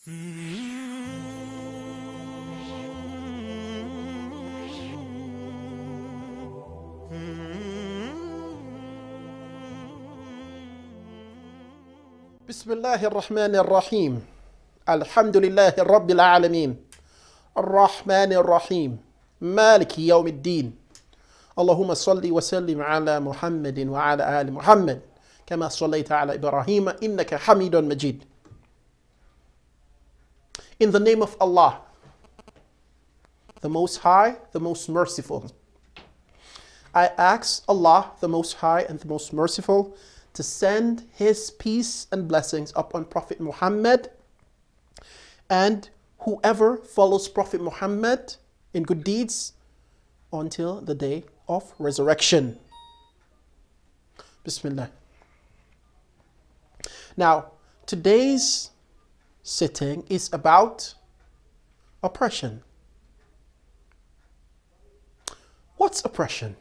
بسم الله الرحمن الرحيم الحمد لله رب العالمين الرحمن الرحيم مالك يوم الدين اللهم صل وسلم على محمد وعلى ال محمد كما صليت على إبراهيم انك حميد مجيد In the name of Allah, the Most High, the Most Merciful. I ask Allah, the Most High and the Most Merciful, to send His peace and blessings upon Prophet Muhammad and whoever follows Prophet Muhammad in good deeds until the day of resurrection. Bismillah. Now, today's sitting is about oppression. What's oppression?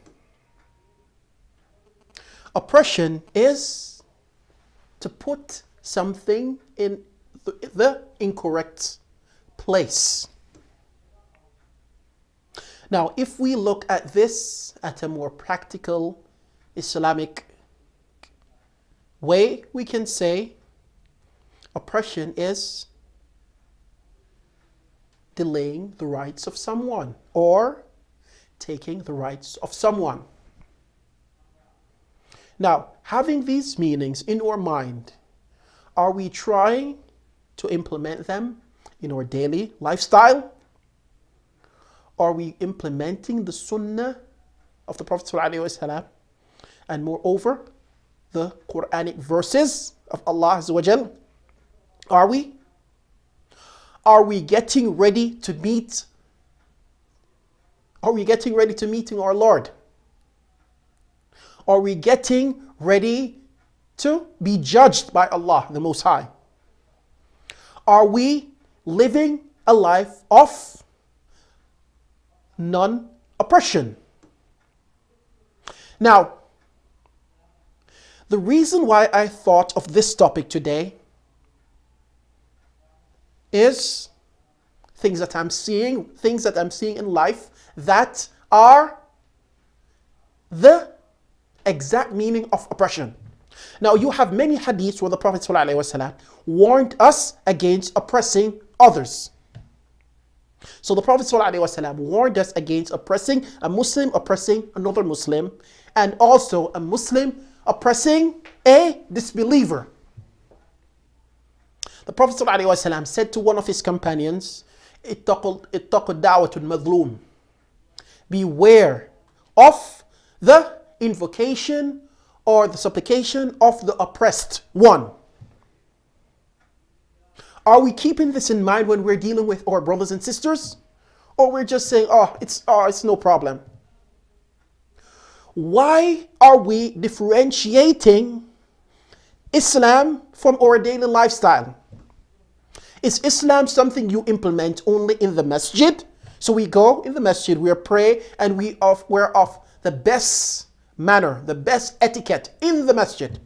Oppression is to put something in the, incorrect place. Now, if we look at this at a more practical Islamic way, we can say oppression is delaying the rights of someone or taking the rights of someone. Now, having these meanings in our mind, are we trying to implement them in our daily lifestyle? Are we implementing the sunnah of the Prophet and moreover the Quranic verses of Allah Azza? Are we? Are we getting ready to meet? Are we getting ready to meeting our Lord? Are we getting ready to be judged by Allah the Most High? Are we living a life of non oppression? Now, the reason why I thought of this topic today is things that I'm seeing, things that I'm seeing in life that are the exact meaning of oppression. Now, you have many hadiths where the Prophet ﷺ warned us against oppressing others. So, the Prophet ﷺ warned us against oppressing a Muslim, oppressing another Muslim, and also a Muslim oppressing a disbeliever. The Prophet ﷺ said to one of his companions, madlum. Beware of the invocation or the supplication of the oppressed one. Are we keeping this in mind when we're dealing with our brothers and sisters? Or we're just saying, oh, it's, oh, it's no problem. Why are we differentiating Islam from our daily lifestyle? Is Islam something you implement only in the masjid? So we go in the masjid, we pray, and we of, we're of the best manner, the best etiquette in the masjid.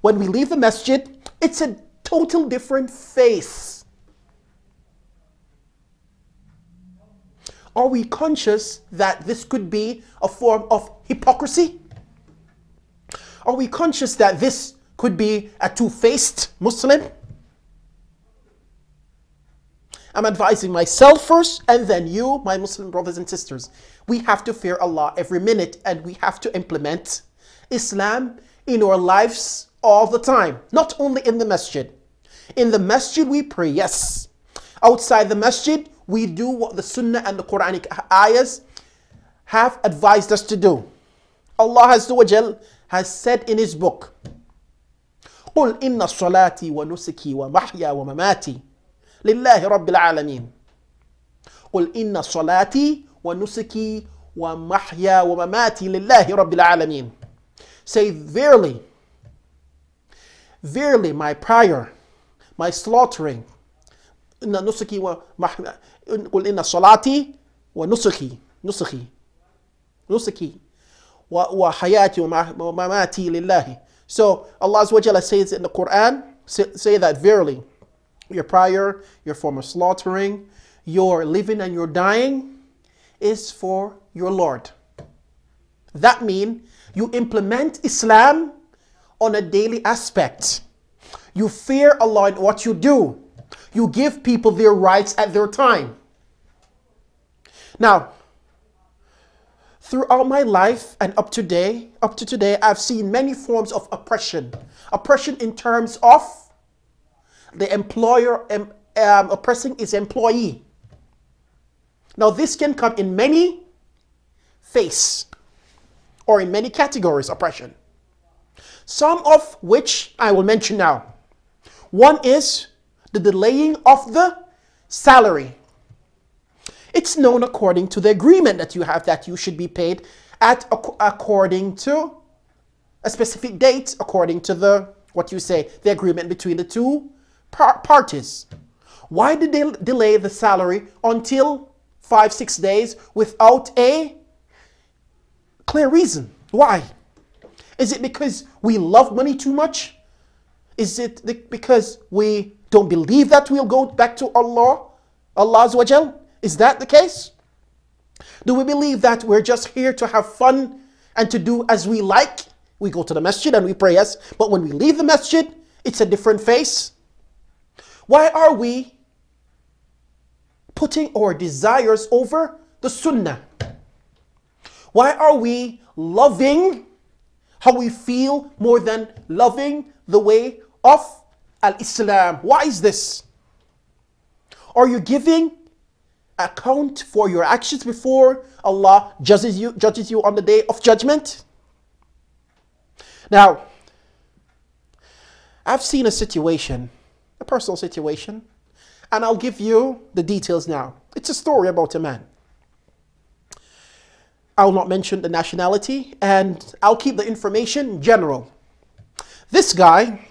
When we leave the masjid, it's a total different face. Are we conscious that this could be a form of hypocrisy? Are we conscious that this could be a two faced Muslim? I'm advising myself first and then you, my Muslim brothers and sisters. We have to fear Allah every minute and we have to implement Islam in our lives all the time, not only in the masjid. In the masjid, we pray, yes. Outside the masjid, we do what the Sunnah and the Quranic ayahs have advised us to do. Allah Azza wa Jal has said in His book, قل إن صلاتي ونسكي ومحيا ومماتي لله رب العالمين. قل إن صلاتي ونسكي ومحيا ومماتي لله رب العالمين. Say verily, verily my prayer, my slaughtering, إن نسكي ومحيا. قل إن صلاتي ونسكي نسكي نسكي وحياتي ومماتي لله. So Allah Azza wa Jalla says in the Quran, say, say that verily, your prior, your form of slaughtering, your living and your dying is for your Lord. That means you implement Islam on a daily aspect. You fear Allah in what you do. You give people their rights at their time. Now, throughout my life and up to today, up to today, I've seen many forms of oppression. Oppression in terms of the employer um, oppressing his employee. Now, this can come in many face or in many categories oppression. Some of which I will mention now. One is the delaying of the salary. It's known according to the agreement that you have that you should be paid at according to a specific date, according to the what you say, the agreement between the two parties. Why did they delay the salary until five, six days without a clear reason? Why? Is it because we love money too much? Is it because we don't believe that we'll go back to Allah, Allah Azawajal? Is that the case? Do we believe that we're just here to have fun and to do as we like? We go to the masjid and we pray, yes, but when we leave the masjid, it's a different face. Why are we putting our desires over the sunnah? Why are we loving how we feel more than loving the way of al-Islam? Why is this? Are you giving account for your actions before Allah judges you, judges you on the day of judgment? Now, I've seen a situation, a personal situation, and I'll give you the details now. It's a story about a man. I'll not mention the nationality, and I'll keep the information general. This guy,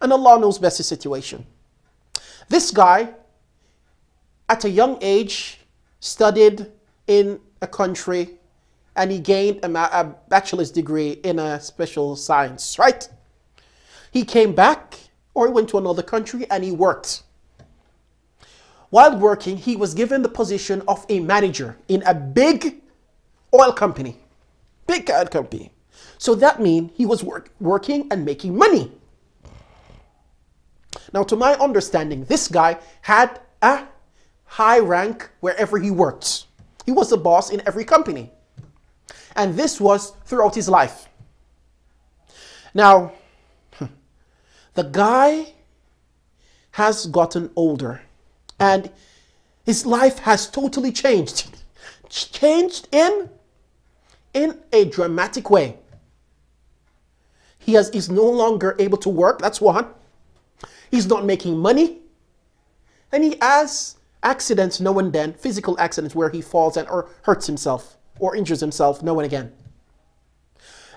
and Allah knows best his situation. This guy at a young age, studied in a country and he gained a, a, bachelor's degree in a special science, right? He came back or he went to another country and he worked. While working, he was given the position of a manager in a big oil company. Big oil company. So that means he was work, working and making money. Now, to my understanding, this guy had a high rank wherever he worked. He was the boss in every company. And this was throughout his life. Now, the guy has gotten older and his life has totally changed. Changed in, in a dramatic way. He has, is no longer able to work, that's one. He's not making money. And he has accidents now and then, physical accidents where he falls and or hurts himself or injures himself now and again.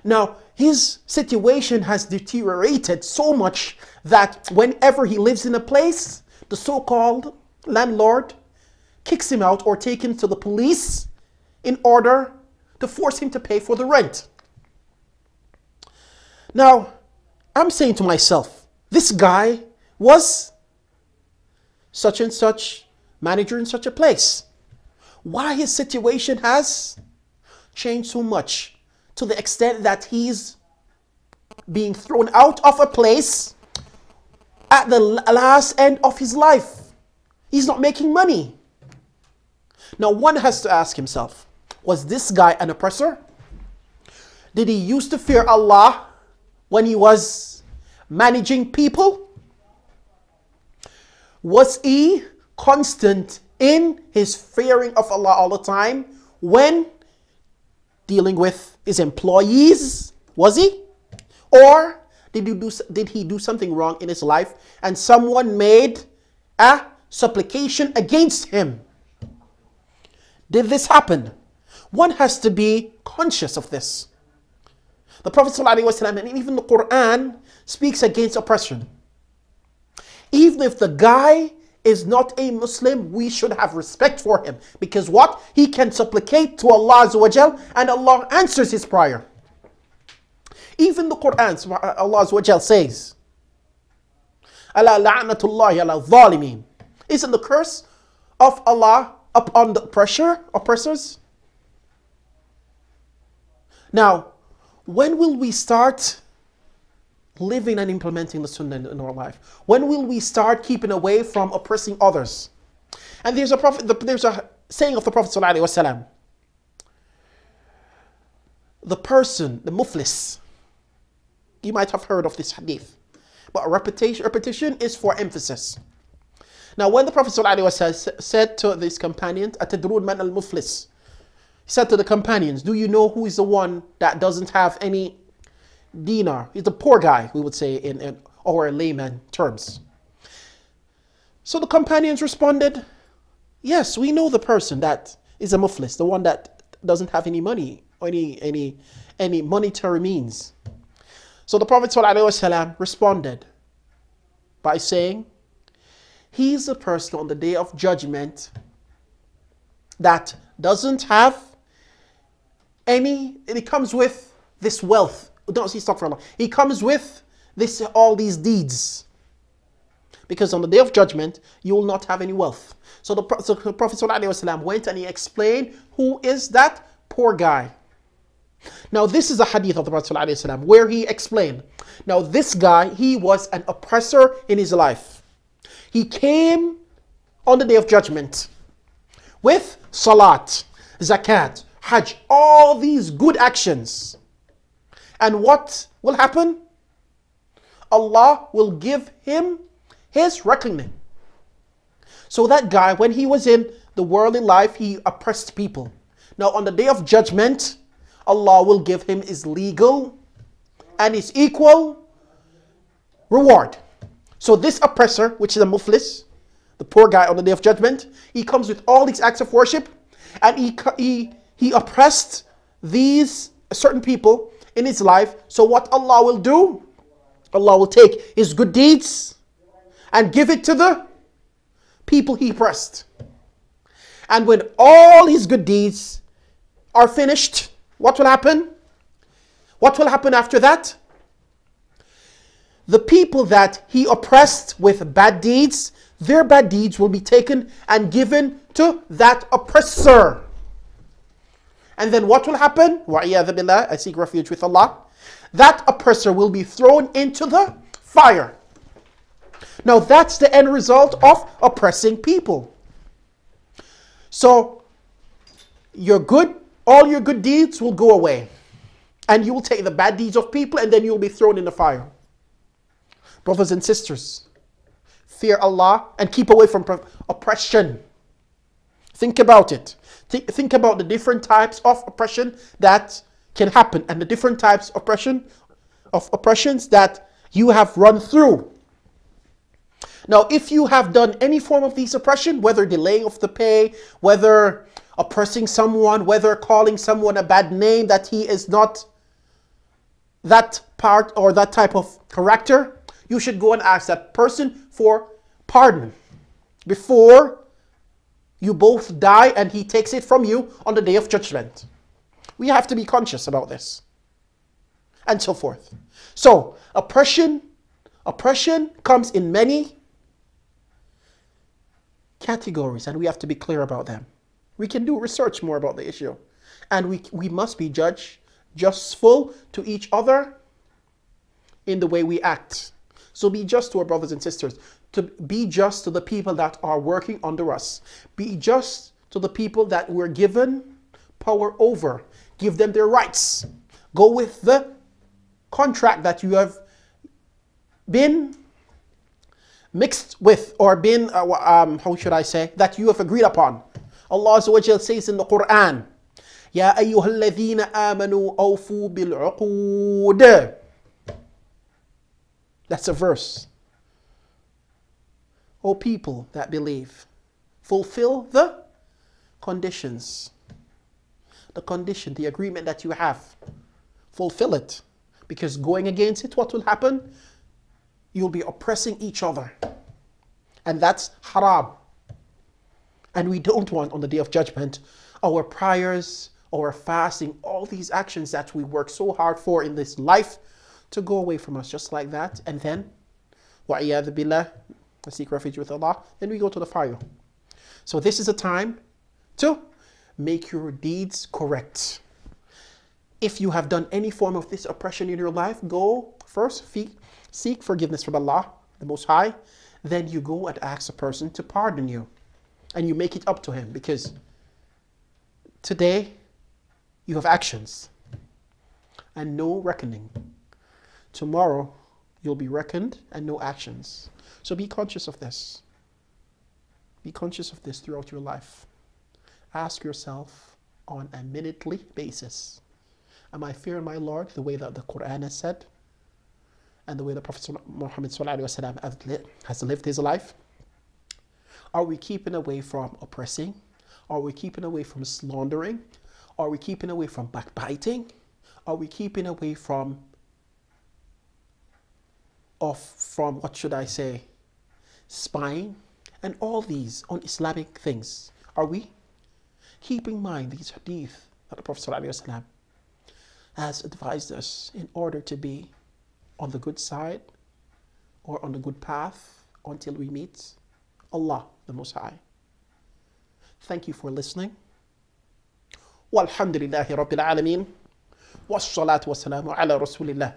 Now, his situation has deteriorated so much that whenever he lives in a place, the so-called landlord kicks him out or takes him to the police in order to force him to pay for the rent. Now, I'm saying to myself, this guy was such and such manager in such a place. Why his situation has changed so much to the extent that he's being thrown out of a place at the last end of his life. He's not making money. Now, one has to ask himself was this guy an oppressor? Did he used to fear Allah when he was managing people? Was he constant in his fearing of Allah all the time when dealing with his employees? Was he? Or did he do, did he do something wrong in his life and someone made a supplication against him? Did this happen? One has to be conscious of this. The Prophet ﷺ and even the Quran speaks against oppression. Even if the guy is not a Muslim, we should have respect for him. Because what? He can supplicate to Allah Azawajal and Allah answers his prayer. Even the Quran, uh, Allah Azawajal says, Allah. Isn't the curse of Allah upon the oppressor, oppressors? Now, when will we start living and implementing the sunnah in our life? When will we start keeping away from oppressing others? And there's a prophet, there's a saying of the Prophet ﷺ, the person, the muflis, you might have heard of this hadith, but repetition, repetition is for emphasis. Now, when the Prophet ﷺ said to his companions, Atadrun man al muflis, he said to the companions, Do you know who is the one that doesn't have any dinar? He's the poor guy, we would say in, in our layman terms. So the companions responded, Yes, we know the person that is a muflis, the one that doesn't have any money or any, any, any monetary means. So the Prophet ﷺ responded by saying, He's the person on the day of judgment that doesn't have any, he comes with this wealth. Don't see long. He comes with this all these deeds. Because on the day of judgment, you will not have any wealth. So the, so the Prophet ﷺ went and he explained who is that poor guy. Now, this is a hadith of the Prophet ﷺ where he explained. Now, this guy, he was an oppressor in his life. He came on the day of judgment with salat, zakat, hajj, all these good actions. And what will happen? Allah will give him his reckoning. So that guy, when he was in the worldly life, he oppressed people. Now on the day of judgment, Allah will give him his legal and his equal reward. So this oppressor, which is a muflis, the poor guy on the day of judgment, he comes with all these acts of worship and he, he, he oppressed these certain people in his life. So what Allah will do, Allah will take his good deeds and give it to the people he oppressed. And when all his good deeds are finished, what will happen? What will happen after that? The people that he oppressed with bad deeds, their bad deeds will be taken and given to that oppressor. And then what will happen? billah, I seek refuge with Allah. That oppressor will be thrown into the fire. Now that's the end result of oppressing people. So your good, all your good deeds will go away. And you will take the bad deeds of people and then you will be thrown in the fire. Brothers and sisters, fear Allah and keep away from oppression. Think about it. Think, think about the different types of oppression that can happen and the different types of oppression of oppressions that you have run through. Now, if you have done any form of these oppression, whether delaying of the pay, whether oppressing someone, whether calling someone a bad name that he is not that part or that type of character, you should go and ask that person for pardon before you both die and he takes it from you on the day of judgment. We have to be conscious about this. And so forth. So, oppression, oppression comes in many categories and we have to be clear about them. We can do research more about the issue. And we, we must be judged justful to each other in the way we act. So be just to our brothers and sisters to be just to the people that are working under us. Be just to the people that we're given power over. Give them their rights. Go with the contract that you have been mixed with or been, uh, um, how should I say, that you have agreed upon. Allah says in the Quran, يا أيها الذين آمنوا أوفوا بالعقود. That's a verse. O people that believe, fulfill the conditions. The condition, the agreement that you have, fulfill it. Because going against it, what will happen? You'll be oppressing each other. And that's haram. And we don't want on the day of judgment our prayers, our fasting, all these actions that we work so hard for in this life to go away from us just like that. And then billah. I seek refuge with Allah. Then we go to the fire. So this is a time to make your deeds correct. If you have done any form of this oppression in your life, go first seek forgiveness from Allah, the Most High. Then you go and ask a person to pardon you. And you make it up to him because today you have actions and no reckoning. Tomorrow you'll be reckoned and no actions. So be conscious of this. Be conscious of this throughout your life. Ask yourself on a minutely basis Am I fearing my Lord the way that the Quran has said and the way the Prophet Muhammad has lived his life? Are we keeping away from oppressing? Are we keeping away from slandering? Are we keeping away from backbiting? Are we keeping away from of from what should I say spying and all these un-Islamic things? Are we? Keep in mind these hadith that the Prophet ﷺ has advised us in order to be on the good side or on the good path until we meet Allah the Most High. Thank you for listening. والحمد لله رب العالمين والصلاة والسلام على رسول الله